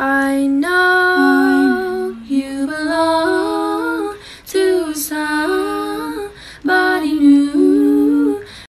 I know you belong to some.